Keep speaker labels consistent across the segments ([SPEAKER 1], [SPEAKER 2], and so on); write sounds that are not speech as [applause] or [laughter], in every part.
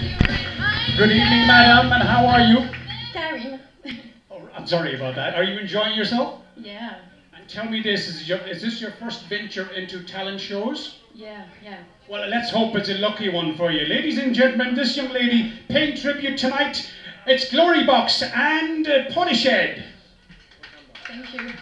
[SPEAKER 1] Good evening, madam, and how are you?
[SPEAKER 2] Darren.
[SPEAKER 1] Oh, I'm sorry about that. Are you enjoying yourself?
[SPEAKER 2] Yeah,
[SPEAKER 1] And tell me this, is, your, is this your first venture into talent shows?
[SPEAKER 2] yeah, yeah.
[SPEAKER 1] Well, let's hope it's a lucky one for you. Ladies and gentlemen, this young lady paying tribute tonight, it's Glory Box and uh, Portishead.
[SPEAKER 2] Thank you.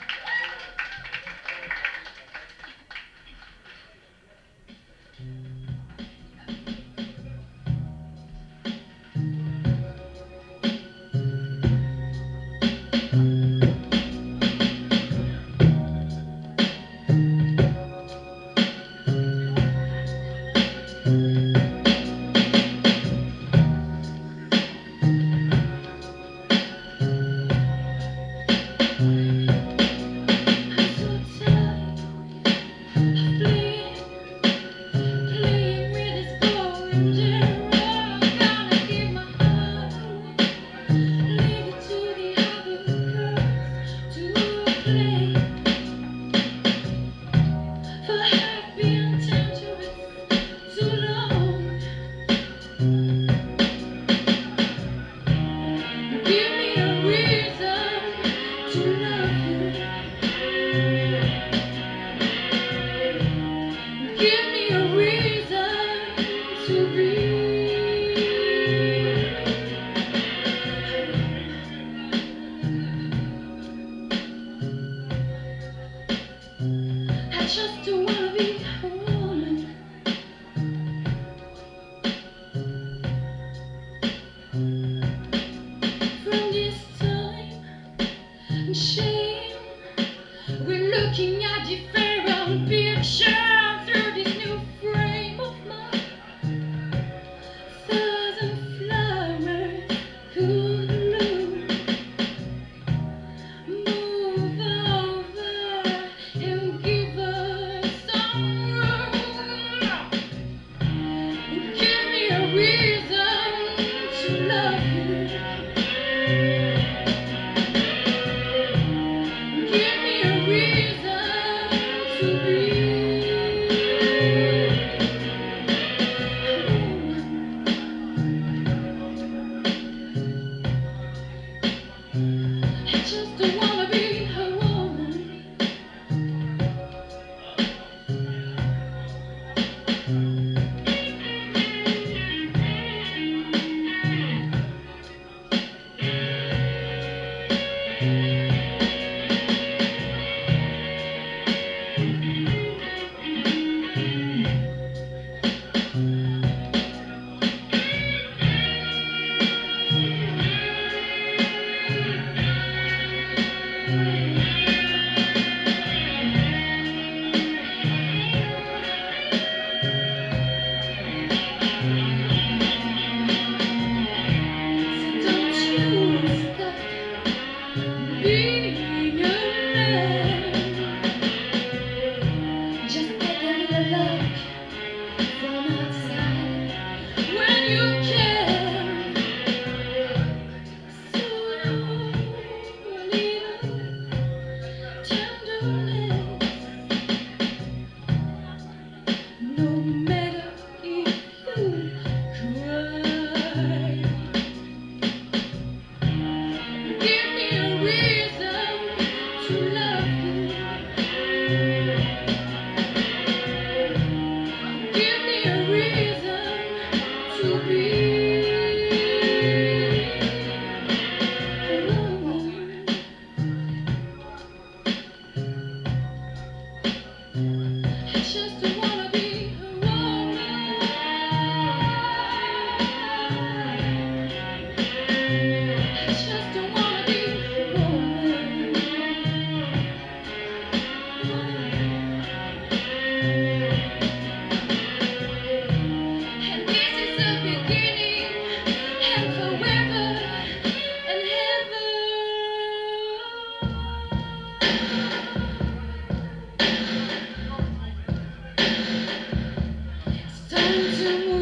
[SPEAKER 2] 曾 [laughs] 经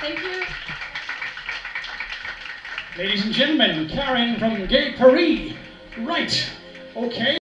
[SPEAKER 2] Thank you.
[SPEAKER 1] Ladies and gentlemen, Carin from Gay Paris. Right. Okay.